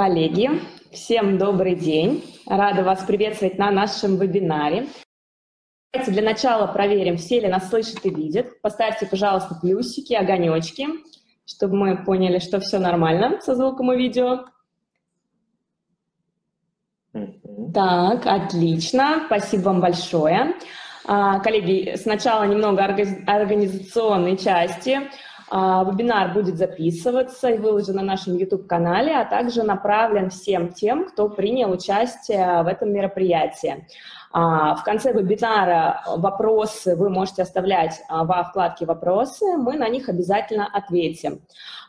Коллеги, всем добрый день. Рада вас приветствовать на нашем вебинаре. Давайте для начала проверим, все ли нас слышат и видят. Поставьте, пожалуйста, плюсики, огонечки, чтобы мы поняли, что все нормально со звуком и видео. Так, отлично, спасибо вам большое. А, коллеги, сначала немного организационной части. А, вебинар будет записываться и выложен на нашем YouTube-канале, а также направлен всем тем, кто принял участие в этом мероприятии. А, в конце вебинара вопросы вы можете оставлять а, во вкладке «Вопросы», мы на них обязательно ответим.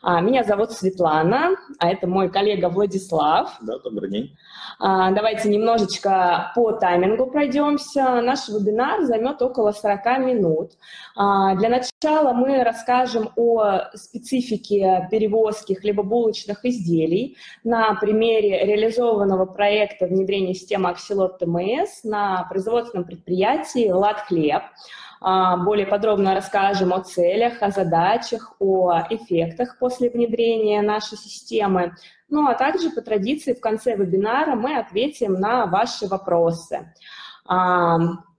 Меня зовут Светлана, а это мой коллега Владислав. Да, добрый день. Давайте немножечко по таймингу пройдемся. Наш вебинар займет около 40 минут. Для начала мы расскажем о специфике перевозки хлебобулочных изделий на примере реализованного проекта внедрения системы Аксилот ТМС на производственном предприятии «Ладхлеб». А, более подробно расскажем о целях, о задачах, о эффектах после внедрения нашей системы. Ну а также по традиции в конце вебинара мы ответим на ваши вопросы. А,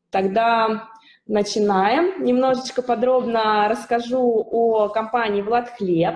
тогда начинаем. Немножечко подробно расскажу о компании «Влад Хлеб».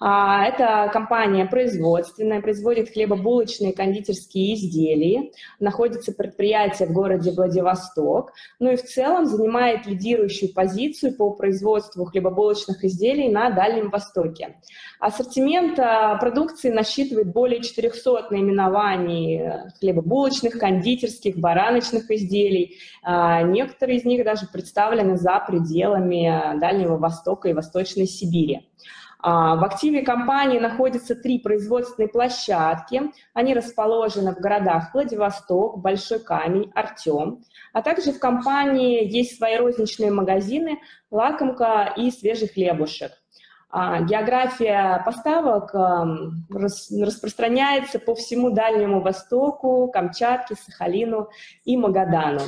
А, это компания производственная, производит хлебобулочные кондитерские изделия. Находится предприятие в городе Владивосток. Ну и в целом занимает лидирующую позицию по производству хлебобулочных изделий на Дальнем Востоке. Ассортимент а, продукции насчитывает более 400 наименований хлебобулочных, кондитерских, бараночных изделий. А, некоторые из них даже представлены за пределами Дальнего Востока и Восточной Сибири. А, в активе компании находятся три производственные площадки. Они расположены в городах Владивосток, Большой Камень, Артем. А также в компании есть свои розничные магазины «Лакомка» и «Свежий хлебушек». А, география поставок распространяется по всему Дальнему Востоку, Камчатке, Сахалину и Магадану.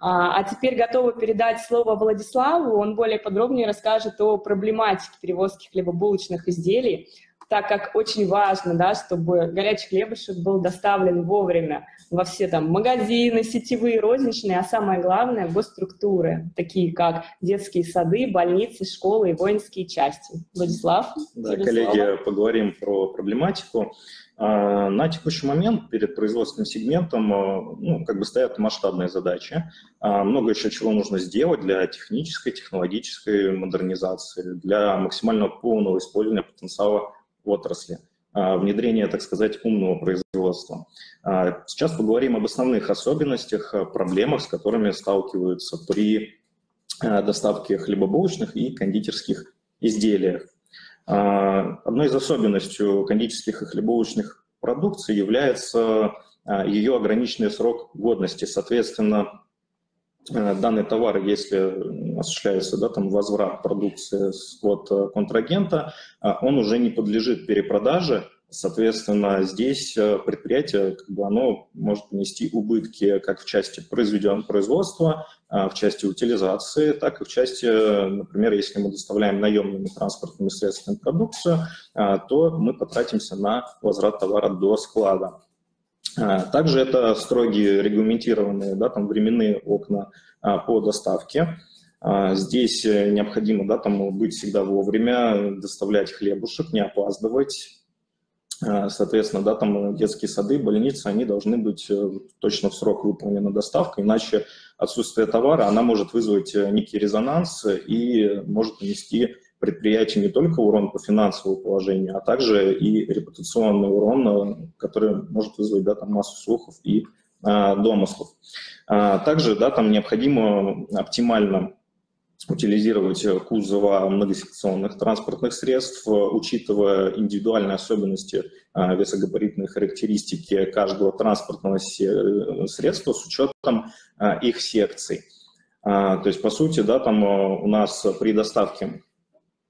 А, а теперь готова передать слово Владиславу. Он более подробнее расскажет о проблематике перевозки хлебобулочных изделий, так как очень важно, да, чтобы горячий хлебушек был доставлен вовремя во все там магазины, сетевые, розничные, а самое главное – госструктуры, такие как детские сады, больницы, школы и воинские части. Владислав? Да, коллеги, слова. поговорим про проблематику. А, на текущий момент перед производственным сегментом а, ну, как бы стоят масштабные задачи. А, много еще чего нужно сделать для технической, технологической модернизации, для максимально полного использования потенциала отрасли. А, внедрение, так сказать, умного производства. А, сейчас поговорим об основных особенностях, проблемах, с которыми сталкиваются при а, доставке хлебобулочных и кондитерских изделий. Одной из особенностей кондитерских и хлебобулочных продукций является ее ограниченный срок годности. Соответственно, данный товар, если осуществляется да, там возврат продукции от э, контрагента, э, он уже не подлежит перепродаже, Соответственно, здесь предприятие как бы, оно может понести убытки как в части произведенного производства, в части утилизации, так и в части, например, если мы доставляем наемными транспортными средствами продукцию, то мы потратимся на возврат товара до склада. А, также это строгие регламентированные да, там, временные окна а, по доставке. А, здесь э, необходимо да, там, быть всегда вовремя, доставлять хлебушек, не опаздывать. Соответственно, да, там детские сады, больницы, они должны быть э, точно в срок выполнена доставка, иначе отсутствие товара, она может вызвать э, некий резонанс и может нанести предприятию не только урон по финансовому положению, а также и репутационный урон, который может вызвать да, там, массу слухов и а, домыслов. А, также да, там необходимо оптимально утилизировать кузова многосекционных транспортных средств, учитывая индивидуальные особенности а, весогабаритные характеристики каждого транспортного средства с учетом а, их секций. А, то есть, по сути, да, там у нас при доставке Э,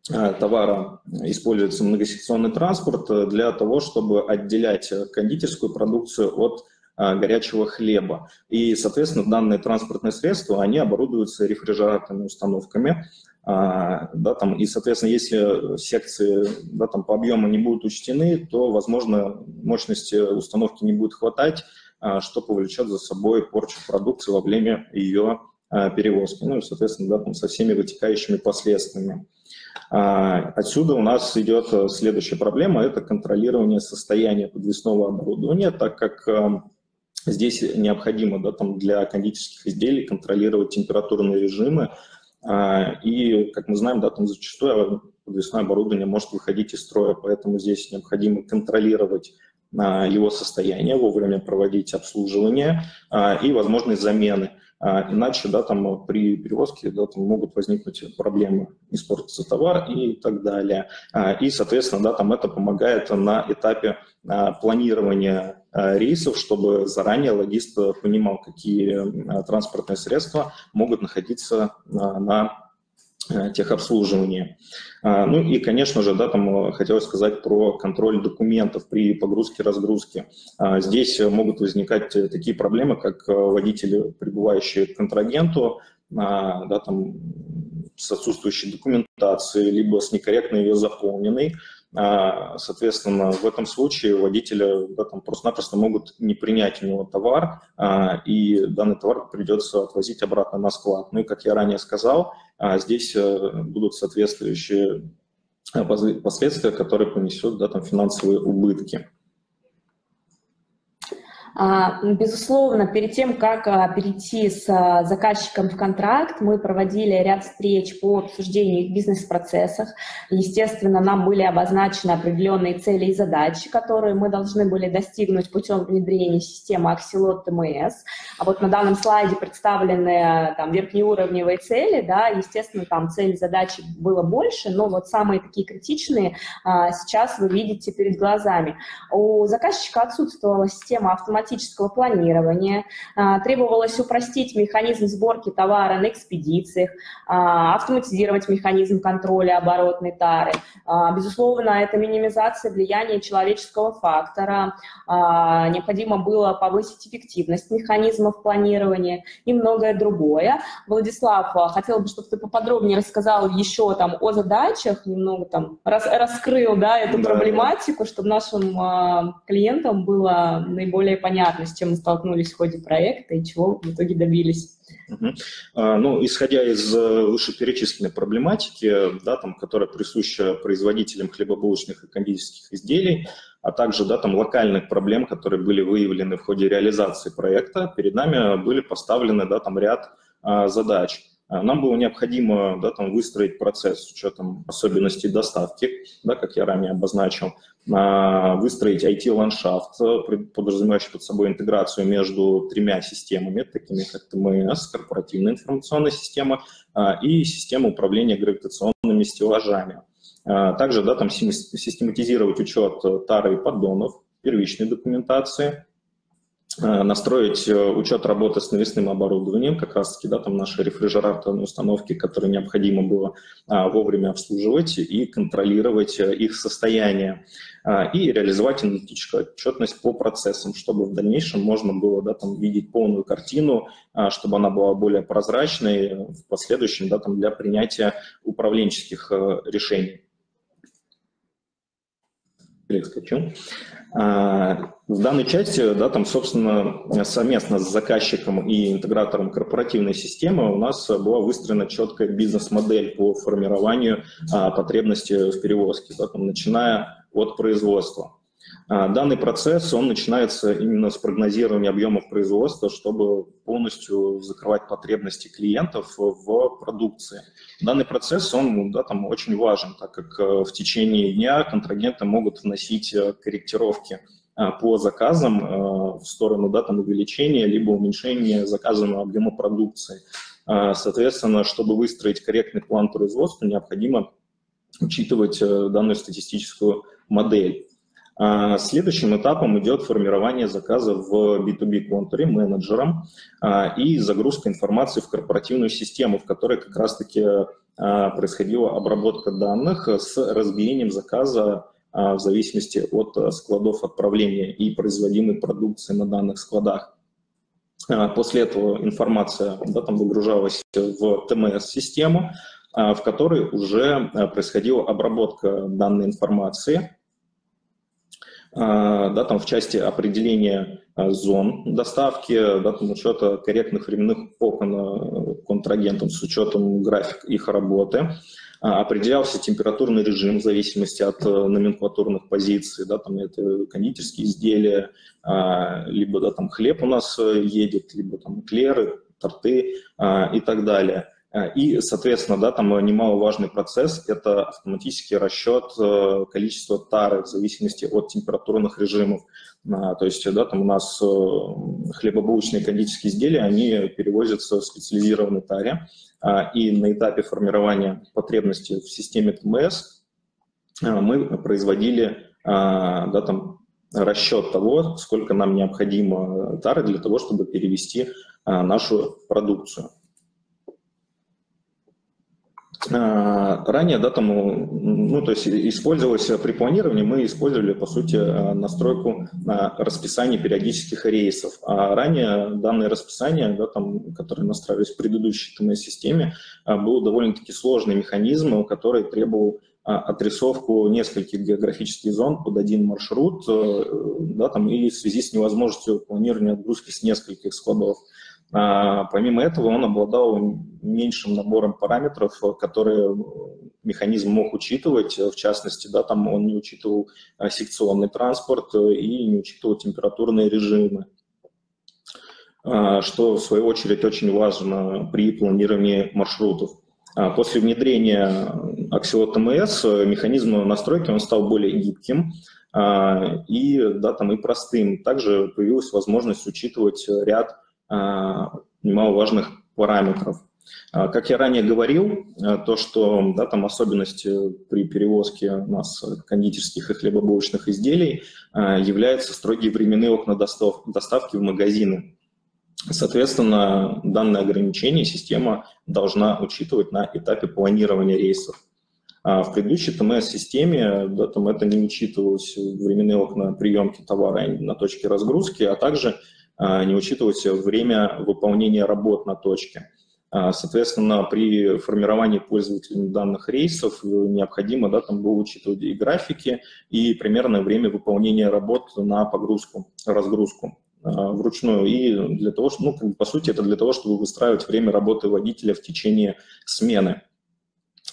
товара используется многосекционный транспорт э, для того, чтобы отделять кондитерскую продукцию от э, горячего хлеба. И, соответственно, данные транспортные средства, они оборудуются рефрижераторными установками. да, там, и, соответственно, если секции да, там, по объему не будут учтены, то, возможно, мощности установки не будет хватать, что повлечет за собой порчу продукции во время ее перевозки, ну и, соответственно, да, там, со всеми вытекающими последствиями. Отсюда у нас идет следующая проблема – это контролирование состояния подвесного оборудования, так как здесь необходимо да, там, для кондитерских изделий контролировать температурные режимы, и, как мы знаем, да, там зачастую подвесное оборудование может выходить из строя, поэтому здесь необходимо контролировать его состояние, вовремя проводить обслуживание и возможность замены. А, иначе да, там, при перевозке да, там могут возникнуть проблемы, испортиться товар и так далее. А, и, соответственно, да, там это помогает на этапе а, планирования рейсов, чтобы заранее логист понимал, какие транспортные средства могут находиться на техобслуживания. А, ну и, конечно же, да, там э, хотелось сказать про контроль документов при погрузке-разгрузке. А, здесь могут возникать такие проблемы, как э, водители, прибывающие к контрагенту, а, да, там, с отсутствующей документацией, либо с некорректно ее заполненной, соответственно, в этом случае водители да, там просто-напросто могут не принять у него товар, и данный товар придется отвозить обратно на склад. Ну и, как я ранее сказал, а, здесь э, будут соответствующие последствия, которые понесут да, там, финансовые убытки. А, безусловно, перед тем, как а, перейти с а, заказчиком в контракт, мы проводили ряд встреч по обсуждению их бизнес-процессах. Естественно, нам были обозначены определенные цели и задачи, которые мы должны были достигнуть путем внедрения системы Axelot TMS. А вот на данном слайде представлены там, верхнеуровневые цели, да, естественно, там цель задачи было больше, но вот самые такие критичные сейчас вы видите перед глазами. У заказчика отсутствовала система автоматизации автоматического планирования, а, требовалось упростить механизм сборки товара на экспедициях, а, автоматизировать механизм контроля оборотной тары. А, безусловно, это минимизация влияния человеческого фактора, необходимо было повысить эффективность механизмов планирования и многое другое. Владислав, хотела бы, чтобы ты поподробнее рассказал еще там о задачах, немного там рас, раскрыл да, эту да, проблематику, чтобы нашим клиентам было наиболее понятно понятно, с чем мы столкнулись в ходе проекта и чего в итоге добились. Угу. А, ну, исходя из э, вышеперечисленной проблематики, да, там, которая присуща производителям хлебобулочных и кондитерских изделий, а также да, там, локальных проблем, которые были выявлены в ходе реализации проекта, перед нами были поставлены да, там, ряд а, задач. А, нам было необходимо да, там, выстроить процесс с учетом особенностей доставки, да, как я ранее обозначил, а, выстроить IT-ландшафт, подразумевающий под собой интеграцию между тремя системами, такими как ТМС, корпоративная информационная система а, и система управления гравитационными стеллажами. Также да, там систематизировать учет тары и поддонов, первичной документации, Э, настроить э, учет работы с навесным оборудованием, как раз-таки, да, там наши рефрижераторные установки, которые необходимо было а, вовремя обслуживать и контролировать э, их состояние, а, и реализовать аналитическую отчетность по процессам, чтобы в дальнейшем можно было, да, там видеть полную картину, а, чтобы она была более прозрачной в последующем, да, там для принятия управленческих решений. Перескочу. А, в данной части, да, там, собственно, совместно с заказчиком и интегратором корпоративной системы у нас была выстроена четкая бизнес-модель по формированию а, потребностей в перевозке, да, там, начиная от производства. А, данный процесс, он начинается именно с прогнозирования объемов производства, чтобы полностью закрывать потребности клиентов в продукции. Данный процесс, он да, там очень важен, так как э, в течение дня контрагенты могут вносить э, корректировки э, по заказам в сторону да, там, увеличения либо уменьшения заказанного объема продукции. Соответственно, чтобы выстроить корректный план производства, необходимо учитывать данную статистическую модель. А, следующим этапом идет формирование заказа в B2B контуре менеджером а, и загрузка информации в корпоративную систему, в которой как раз-таки а, происходила обработка данных с разбиением заказа в зависимости от складов отправления и производимой продукции на данных складах. После этого информация да, там выгружалась в ТМС-систему, в которой уже происходила обработка данной информации, да, там в части определения зон доставки, да, там учета корректных временных окон контрагентам с учетом графика их работы, а, определялся температурный режим в зависимости от э, номенклатурных позиций, да, там это кондитерские изделия, а, либо да, там хлеб у нас э, едет, либо там эклеры, торты а, и так далее. И, соответственно, да, там немаловажный процесс – это автоматический расчет э, количества тары в зависимости от температурных режимов. То есть, да, там у нас хлебобулочные кондитерские изделия, они перевозятся в специализированной таре, а, и на этапе формирования потребностей в системе ТМС а, мы производили а, да, там, расчет того, сколько нам необходимо тары для того, чтобы перевести нашу продукцию. А, ранее, да, там, ну, то есть использовалось при планировании, мы использовали, по сути, настройку расписания периодических рейсов. А ранее данное расписание, да, там, которое настраивались в предыдущей ТМС-системе, а, был довольно-таки сложный механизм, который требовал а, отрисовку нескольких географических зон под один маршрут, э, да, там, и в связи с невозможностью планирования отгрузки с нескольких складов. А, помимо этого, он обладал меньшим набором параметров, которые механизм мог учитывать. В частности, да, там он не учитывал а, секционный транспорт и не учитывал температурные режимы а, что в свою очередь очень важно при планировании маршрутов. После внедрения Axiot TMS механизм настройки он стал более гибким и, да, там, и простым. Также появилась возможность учитывать ряд немаловажных параметров. А, как я ранее говорил, а, то, что да, там особенности при перевозке у нас кондитерских и хлебобулочных изделий являются строгие временные окна доставки в магазины. Соответственно, данное ограничение система должна учитывать на этапе планирования рейсов. В предыдущей ТМС-системе да, там это не учитывалось временные окна приемки товара на точке разгрузки, а также а, не учитывать время выполнения работ на точке. А, соответственно, при формировании пользователями данных рейсов необходимо да, там было учитывать и графики, и примерное время выполнения работ на погрузку, разгрузку а, вручную. И для того, ну, по сути, это для того, чтобы выстраивать время работы водителя в течение смены.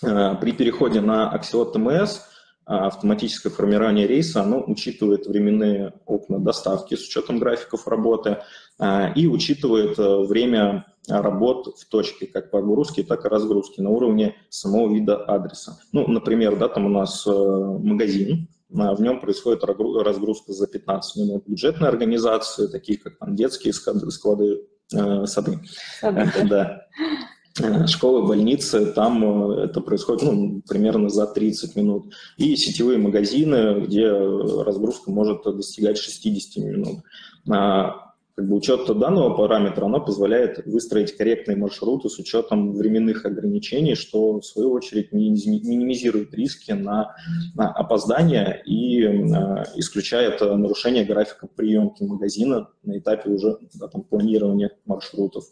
При переходе на Axiot TMS а автоматическое формирование рейса, оно учитывает временные окна доставки с учетом графиков работы а, и учитывает э, время работ в точке, как погрузки, так и разгрузки на уровне самого вида адреса. Ну, например, да, там у нас э, магазин, в нем происходит разгрузка за 15 минут. Бюджетные организации, такие как там, детские склады, склады э, сады. сады да. Э, школы, больницы, там э, это происходит ну, примерно за 30 минут. И сетевые магазины, где разгрузка может достигать 60 минут. А, как бы учет данного параметра, оно позволяет выстроить корректные маршруты с учетом временных ограничений, что в свою очередь минимизирует риски на, на опоздание и а, исключает нарушение графика приемки магазина на этапе уже да, там, планирования маршрутов.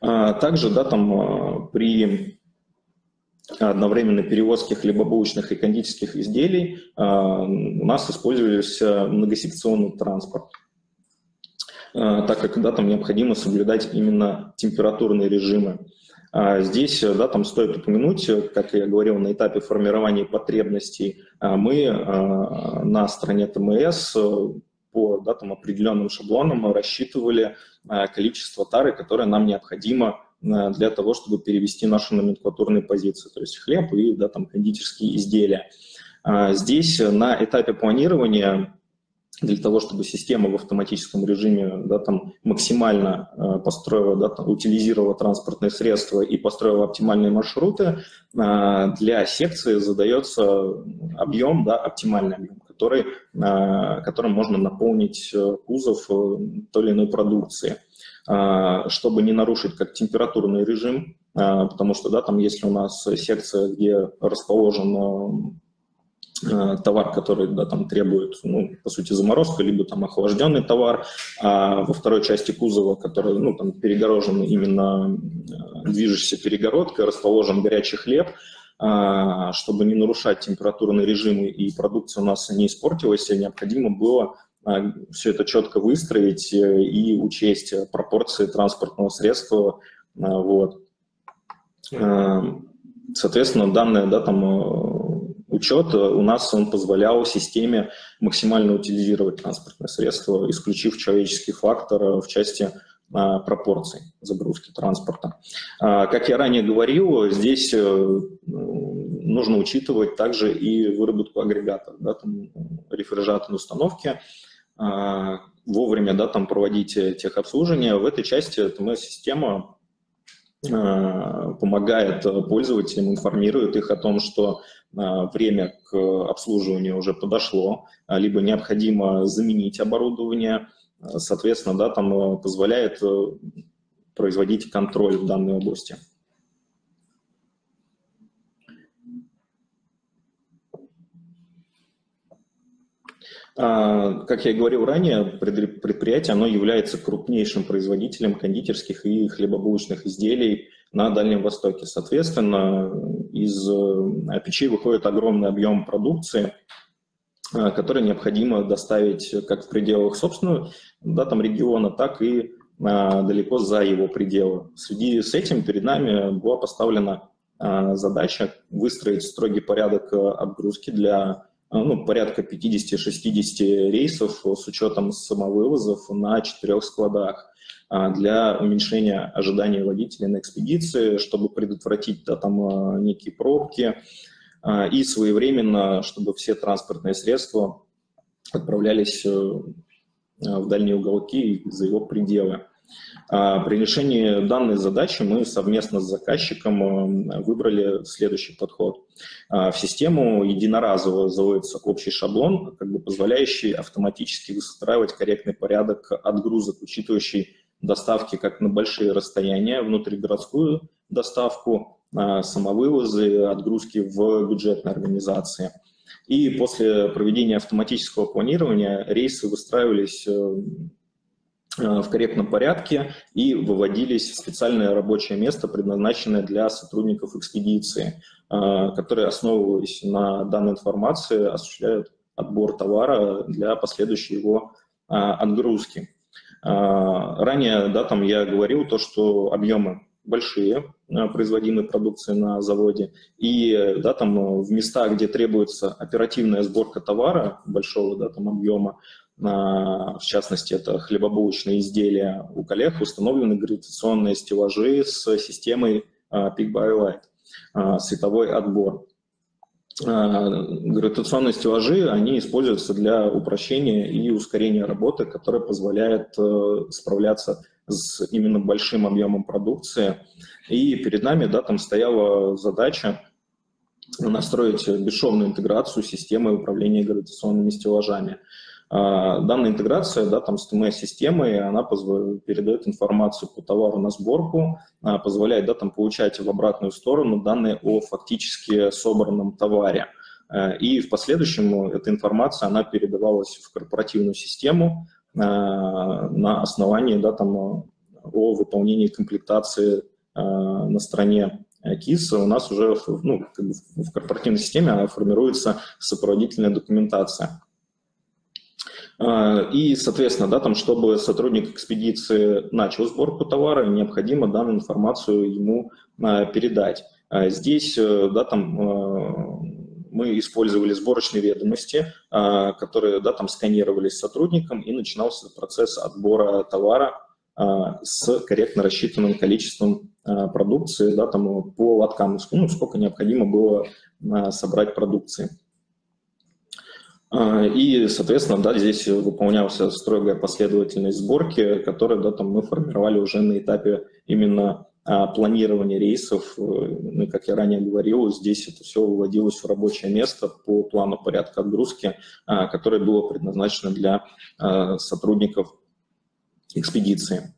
А, также да, там, а, при одновременной перевозке хлебобулочных и кондитерских изделий а, у нас использовался многосекционный транспорт, так как да, там необходимо соблюдать именно температурные режимы. Здесь да, там стоит упомянуть, как я говорил, на этапе формирования потребностей мы на стороне ТМС по да, там, определенным шаблонам рассчитывали э, количество тары, которое нам необходимо э, для того, чтобы перевести наши номенклатурные позиции, то есть хлеб и да, там, кондитерские изделия. А, здесь на этапе планирования для того, чтобы система в автоматическом режиме да, там, максимально э, построила, да, там, утилизировала транспортные средства и построила оптимальные маршруты, э, для секции задается объем, да, оптимальный объем, который, э, которым можно наполнить э, кузов э, той или иной продукции, чтобы не нарушить как температурный режим, потому что да, там если у нас секция, где расположен товар, который да, там требует, ну, по сути, заморозка, либо там охлажденный товар, а во второй части кузова, который ну, там, перегорожен именно движущейся перегородкой, расположен горячий хлеб, чтобы не нарушать температурные режимы и продукция у нас не испортилась, необходимо было а, все это четко выстроить э, и учесть пропорции транспортного средства. Вот. Соответственно, данное да, там, учет у нас он позволял системе максимально утилизировать транспортное средство, исключив человеческий фактор в части а, пропорций загрузки транспорта. А, как я ранее говорил, здесь э, нужно учитывать также и выработку агрегатов, да, там, рефрижераторной установки, а, вовремя да, там, проводить техобслуживание. В этой части ТМС-система помогает пользователям, информирует их о том, что а, время к обслуживанию уже подошло, а, либо необходимо заменить оборудование, а, соответственно, да, там позволяет э, производить контроль в данной области. Как я и говорил ранее, предприятие оно является крупнейшим производителем кондитерских и хлебобулочных изделий на Дальнем Востоке. Соответственно, из э, печей выходит огромный объем продукции, э, который необходимо доставить как в пределах собственного да, там региона, так и э, далеко за его пределы. В связи с этим перед нами была поставлена задача выстроить строгий порядок отгрузки для ну, порядка 50-60 рейсов с учетом самовывозов на четырех складах. А, для уменьшения ожидания водителей на экспедиции, чтобы предотвратить да, там, а, некие пробки а, и своевременно, чтобы все транспортные средства отправлялись э, в дальние уголки за его пределы. При решении данной задачи мы совместно с заказчиком э, выбрали следующий подход. В систему единоразово заводится общий шаблон, как бы позволяющий автоматически выстраивать корректный порядок отгрузок, учитывающий доставки как на большие расстояния, внутригородскую доставку, а, самовывозы, отгрузки в бюджетной организации. И после проведения автоматического планирования рейсы выстраивались э, э, в корректном порядке и выводились в специальное рабочее место, предназначенное для сотрудников экспедиции, э, которые, основываясь на данной информации, осуществляют отбор товара для последующей его отгрузки. Ранее да, там я говорил то, что объемы большие а, производимой продукции на заводе, и да, там в местах, где требуется оперативная сборка товара большого да, там объема, в частности, это хлебобулочные изделия у коллег, установлены гравитационные стеллажи с системой Peak by Light, световой отбор. Гравитационные стеллажи, они используются для упрощения и ускорения работы, которая позволяет э, справляться с именно большим объемом продукции. И перед нами да, там стояла задача настроить бесшовную интеграцию системы управления гравитационными стеллажами. А, данная интеграция да, там, с ТМС-системой, она передает информацию по товару на сборку, а, позволяет да, там, получать в обратную сторону данные о фактически собранном товаре. А, и в последующем эта информация она передавалась в корпоративную систему на основании да, там, о выполнении комплектации на стороне КИС у нас уже ну, как бы в корпоративной системе формируется сопроводительная документация. И, соответственно, да, там, чтобы сотрудник экспедиции начал сборку товара, необходимо данную информацию ему передать. Здесь э, да, там, мы использовали сборочные ведомости, которые да, там, сканировались сотрудником, и начинался процесс отбора товара с корректно рассчитанным количеством продукции да, там, по лоткам, ну, сколько необходимо было собрать продукции. А, и, соответственно, да, здесь выполнялся строгая последовательность сборки, которую да, там мы формировали уже на этапе именно а, планирования рейсов. Ну, как я ранее говорил, здесь это все выводилось в рабочее место по плану порядка отгрузки, а, которое было предназначено для сотрудников экспедиции.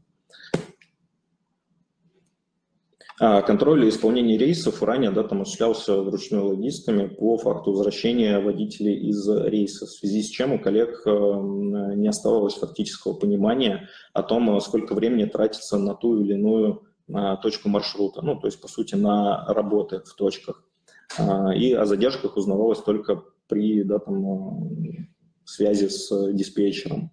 А, контроль исполнения рейсов ранее да, там осуществлялся вручную логистами по факту возвращения водителей из рейса, в связи с чем у коллег не оставалось фактического понимания о том, сколько времени тратится на ту или иную точку маршрута, ну, то есть, по сути, на работы в точках. И о задержках узнавалось только при да, там, связи с диспетчером.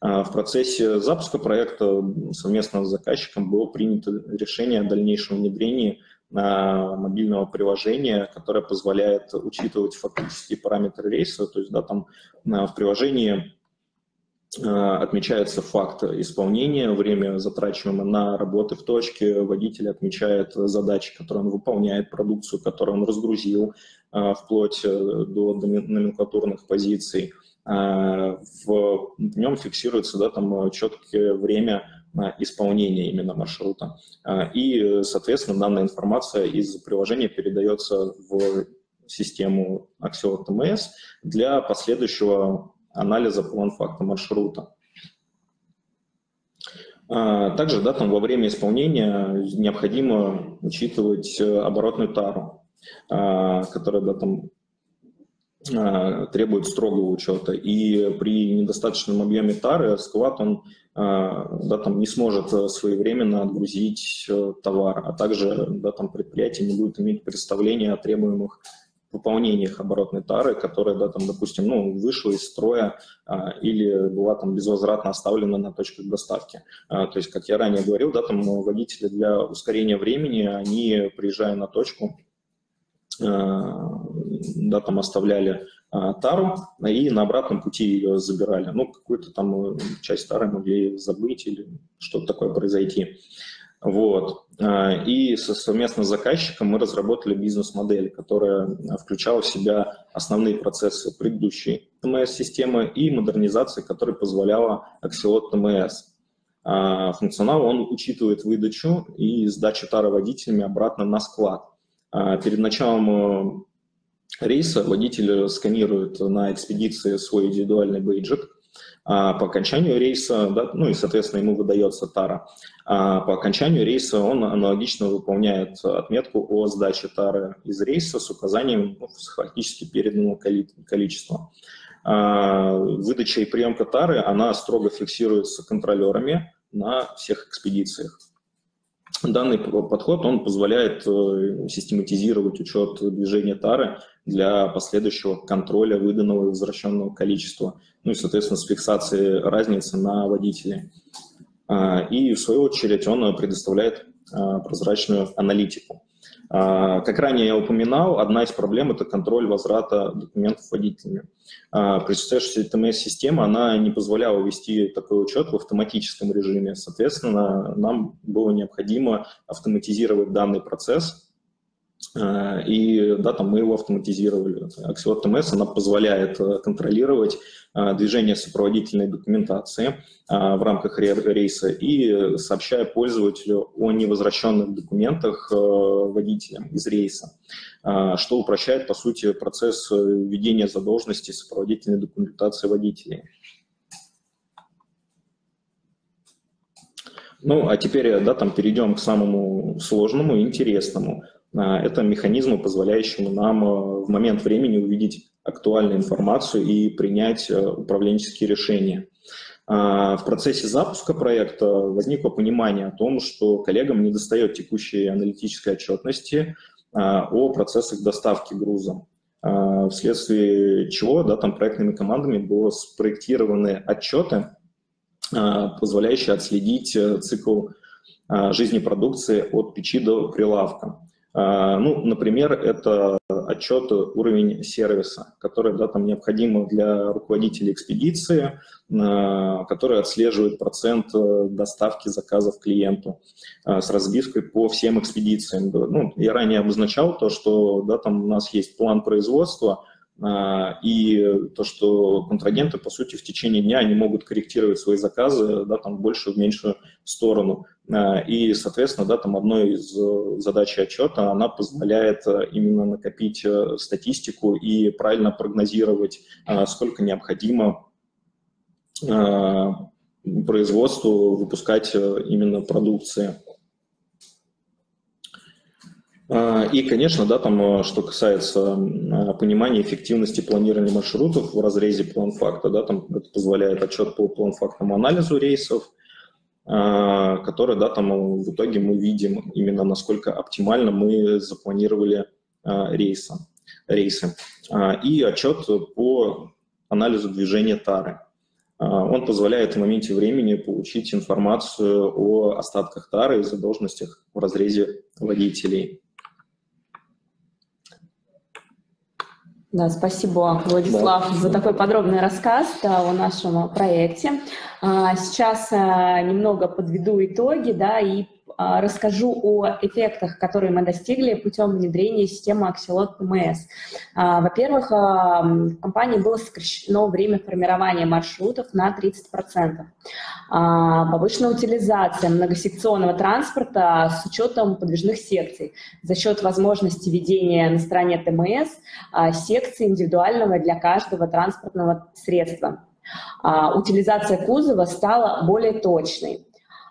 А, в процессе запуска проекта совместно с заказчиком было принято решение о дальнейшем внедрении а, мобильного приложения, которое позволяет учитывать фактические параметры рейса, то есть да, там а, в приложении отмечается факт исполнения, время затрачиваемое на работы в точке, водитель отмечает задачи, которые он выполняет, продукцию, которую он разгрузил, вплоть э, до номенклатурных позиций – Э, в нем фиксируется да, там, четкое время э, исполнения именно маршрута. Э, и, соответственно, данная информация из приложения передается в систему Axial TMS для последующего анализа план-факта маршрута. Также да, там, во время исполнения необходимо учитывать оборотную тару, которая да, там, Э, требует строгого учета. И при недостаточном объеме тары склад он э, да, там не сможет своевременно отгрузить э, товар, а также да, там предприятие не будет иметь представления о требуемых пополнениях оборотной тары, которая, да, там, допустим, ну, вышла из строя а, или была там безвозвратно оставлена на точках доставки. А, то есть, как я ранее говорил, да, там водители для ускорения времени, они, приезжая на точку, Э, да, там оставляли э, тару и на обратном пути ее забирали. Ну, какую-то там часть тары могли забыть или что-то такое произойти. Вот. И совместно с заказчиком мы разработали бизнес-модель, которая включала в себя основные процессы предыдущей ТМС-системы и модернизации, которая позволяла Axelot ТМС. Функционал он учитывает выдачу и сдачу тары водителями обратно на склад – а перед началом э, рейса водитель сканирует на экспедиции свой индивидуальный бейджик, а по окончанию рейса, да, ну и, соответственно, ему выдается тара. А по окончанию рейса он аналогично выполняет отметку о сдаче тары из рейса с указанием ну, фактически переданного количества. А выдача и приемка тары, она строго фиксируется контролерами на всех экспедициях. Данный подход он позволяет э, систематизировать учет движения тары для последующего контроля выданного и возвращенного количества, ну и, соответственно, с фиксацией разницы на водителе. А, и, в свою очередь, он предоставляет а, прозрачную аналитику. А, как ранее я упоминал, одна из проблем – это контроль возврата документов водителями. Предшествующая ТМС-система, она не позволяла вести такой учет в автоматическом режиме. Соответственно, нам было необходимо автоматизировать данный процесс, и да, там мы его автоматизировали. Axiot TMS она позволяет э, контролировать а, движение сопроводительной документации в рамках рейса и сообщая пользователю о невозвращенных документах э, водителям из рейса, что упрощает, по сути, процесс э, введения задолженности сопроводительной документации водителей. Ну, а теперь, да, там перейдем к самому сложному и интересному – это механизмы, позволяющие нам э, в момент времени увидеть актуальную информацию и принять э, управленческие решения. А, в процессе запуска проекта возникло понимание о том, что коллегам не достает текущей аналитической отчетности а, о процессах доставки груза, вследствие чего да, там проектными командами были спроектированы отчеты, позволяющие отследить э, цикл жизни продукции от печи до прилавка. А, ну, например, это отчет уровень сервиса, который да, там необходимо для руководителей экспедиции, а, который отслеживает процент э, доставки заказов клиенту а, с разбивкой по всем экспедициям. Ну, я ранее обозначал то, что да, там у нас есть план производства, и то, что контрагенты, по сути, в течение дня они могут корректировать свои заказы да, там, в большую, в меньшую сторону. Э, и, соответственно, да, там одной из э, задач отчета, она позволяет э, именно накопить статистику и правильно прогнозировать, сколько необходимо производству выпускать именно продукции. И, конечно, да, там, что касается понимания эффективности планирования маршрутов в разрезе план-факта, да, там это позволяет отчет по план-фактному анализу рейсов, который, да, там в итоге мы видим именно насколько оптимально мы запланировали рейсы рейсы. И отчет по анализу движения тары. А, он позволяет в моменте времени получить информацию о остатках тары и задолженностях в разрезе водителей. Да, спасибо, Владислав, да. за такой подробный рассказ да, о нашем проекте. А, сейчас а, немного подведу итоги да, и а, расскажу о эффектах, которые мы достигли путем внедрения системы Axelot PMS. А, во-первых, а, в компании было сокращено время формирования маршрутов на 30%. Повышена утилизация многосекционного транспорта с учетом подвижных секций за счет возможности ведения на стороне ТМС секций индивидуального для каждого транспортного средства. Утилизация кузова стала более точной.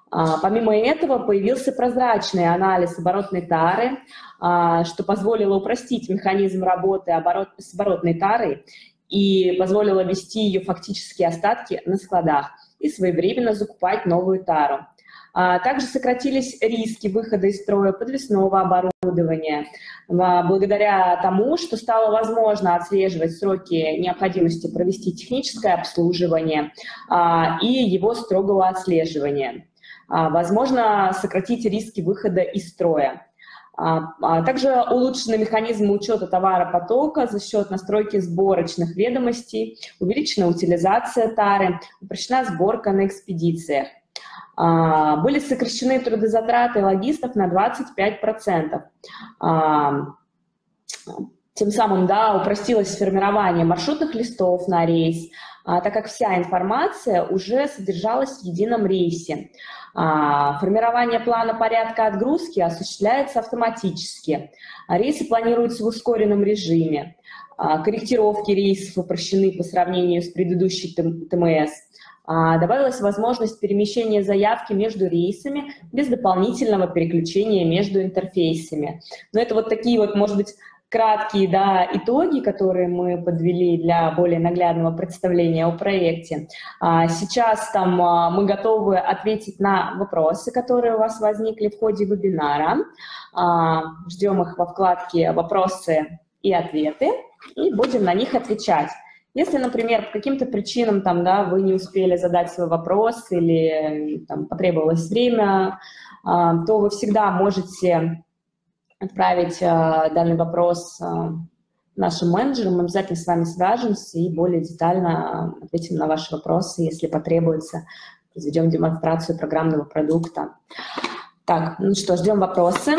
А, помимо этого появился прозрачный анализ оборотной тары, а, что позволило упростить механизм работы оборот, с оборотной тарой и позволило вести ее фактические остатки на складах и своевременно закупать новую тару. А, также сократились риски выхода из строя подвесного оборудования благодаря тому, что стало возможно отслеживать сроки необходимости провести техническое обслуживание и его строгого отслеживания. А, возможно сократить риски выхода из строя. А, а также улучшены механизмы учета товаропотока за счет настройки сборочных ведомостей, увеличена утилизация тары, упрощена сборка на экспедициях. Были сокращены трудозатраты логистов на 25%. Тем самым да, упростилось формирование маршрутных листов на рейс, так как вся информация уже содержалась в едином рейсе. А, формирование плана порядка отгрузки осуществляется автоматически. Рейсы планируются в ускоренном режиме. А, корректировки рейсов упрощены по сравнению с предыдущей ТМС. А, добавилась возможность перемещения заявки между рейсами без дополнительного переключения между интерфейсами. Но это вот такие вот, может быть, краткие да, итоги, которые мы подвели для более наглядного представления о проекте. А, сейчас там а, мы готовы ответить на вопросы, которые у вас возникли в ходе вебинара. А, ждем их во вкладке «Вопросы и ответы» и будем на них отвечать. Если, например, по каким-то причинам там, да, вы не успели задать свой вопрос или там, потребовалось время, то вы всегда можете отправить э, данный вопрос э, нашим менеджерам, мы обязательно с вами свяжемся и более детально ответим на ваши вопросы, если потребуется, произведем демонстрацию программного продукта. Так, ну что, ждем вопросы.